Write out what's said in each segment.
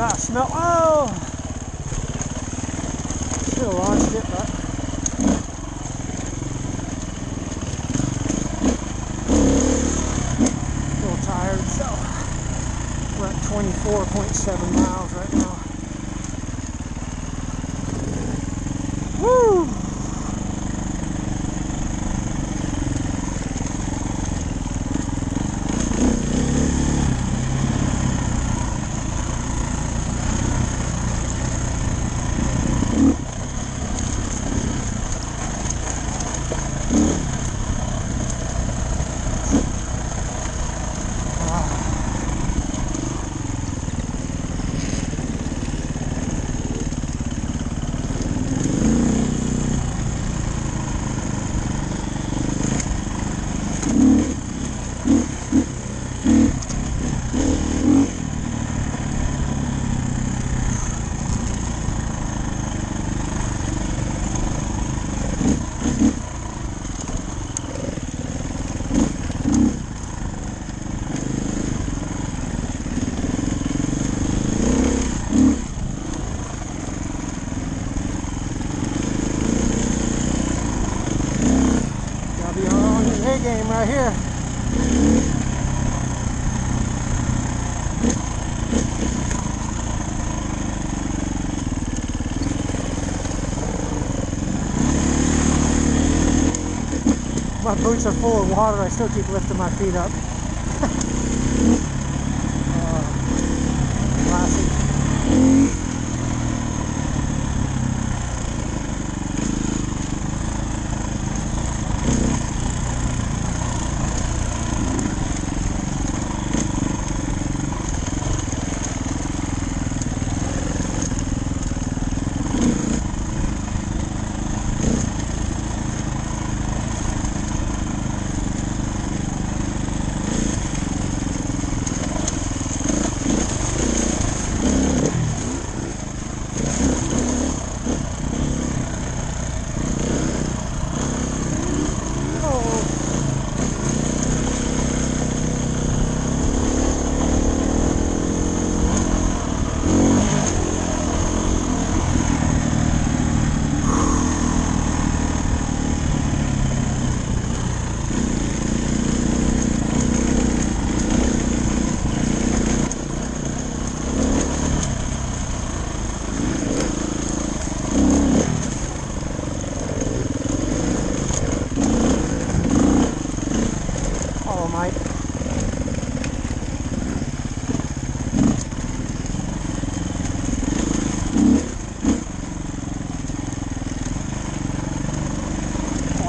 Gosh, smell. Oh! Should have launched it, but. A little tired, so we're at 24.7 miles right now. Woo! Game right here. My boots are full of water. I still keep lifting my feet up.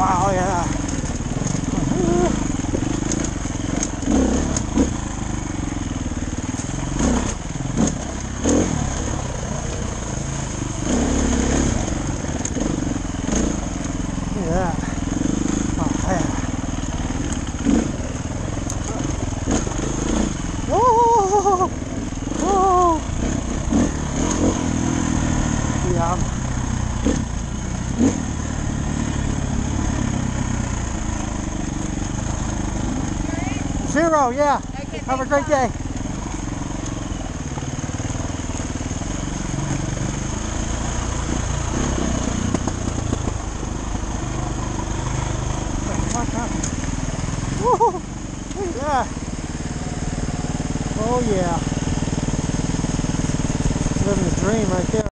Wow, yeah. Look at that. Oh, yeah. Whoa! Whoa! Yeah. Zero, yeah. Okay, Have a great day. Woo! Look at that. Oh yeah. Living the dream right there.